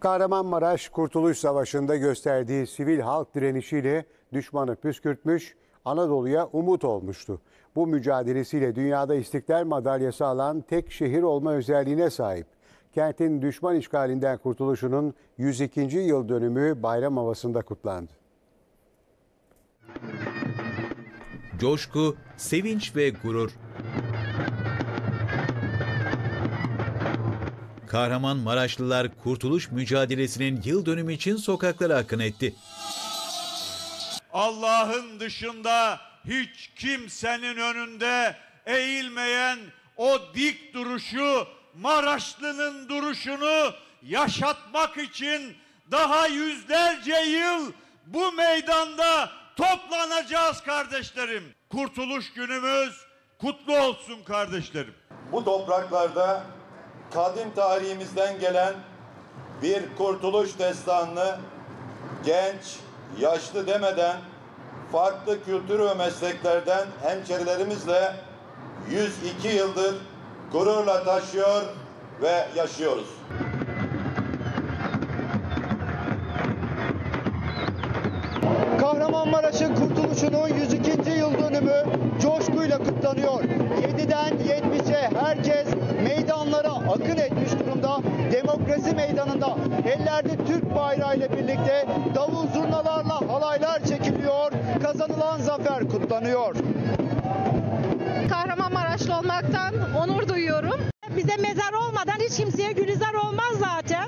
Kahramanmaraş Kurtuluş Savaşı'nda gösterdiği sivil halk direnişiyle düşmanı püskürtmüş, Anadolu'ya umut olmuştu. Bu mücadelesiyle dünyada İstiklal Madalyası alan tek şehir olma özelliğine sahip. Kentin düşman işgalinden kurtuluşunun 102. yıl dönümü bayram havasında kutlandı. Coşku, sevinç ve gurur. Kahramanmaraşlılar kurtuluş mücadelesinin yıl dönümü için sokaklara akın etti. Allah'ın dışında hiç kimsenin önünde eğilmeyen o dik duruşu, Maraşlı'nın duruşunu yaşatmak için daha yüzlerce yıl bu meydanda toplanacağız kardeşlerim. Kurtuluş günümüz kutlu olsun kardeşlerim. bu topraklarda kadim tarihimizden gelen bir kurtuluş destanını genç, yaşlı demeden farklı kültür ve mesleklerden hemşerilerimizle 102 yıldır gururla taşıyor ve yaşıyoruz. Kahramanmaraş'ın kurtuluşunun 102. yıl dönümü coşkuyla kutlanıyor. 7'den 70'e herkes meydanlara akın etmiş durumda. Demokrasi meydanında ellerde Türk bayrağı ile birlikte davul zurnalarla halaylar çekiliyor. Kazanılan zafer kutlanıyor. Kahramanmaraşlı olmaktan onur duyuyorum. Bize mezar olmadan hiç kimseye gülizar olmaz zaten.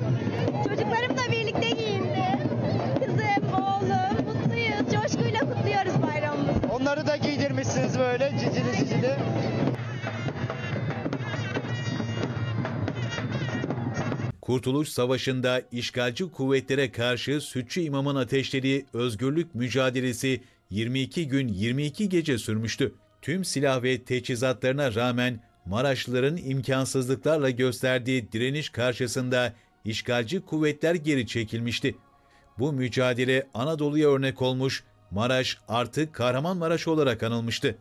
Çocuklarım da birlikte giyindi. Kızım, oğlum, mutluyuz. Coşkuyla kutluyoruz bayramımızı. Onları da giydirmişsiniz böyle cicili cicili. Kurtuluş Savaşı'nda işgalci kuvvetlere karşı Sütçü İmam'ın ateşlediği özgürlük mücadelesi 22 gün 22 gece sürmüştü. Tüm silah ve teçhizatlarına rağmen Maraşlıların imkansızlıklarla gösterdiği direniş karşısında işgalci kuvvetler geri çekilmişti. Bu mücadele Anadolu'ya örnek olmuş, Maraş artık Kahramanmaraş olarak anılmıştı.